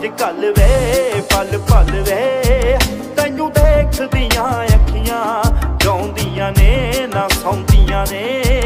ਅੱਜ ਕੱਲ ਵੇ ਪਲ ਪਲ ਵੇ। ਤੈਨੂੰ ਦੇਖਦੀਆਂ ਅੱਖੀਆਂ ਗਾਉਂਦੀਆਂ ਨੇ ਨਾ ਸੌਂਦੀਆਂ ਨੇ।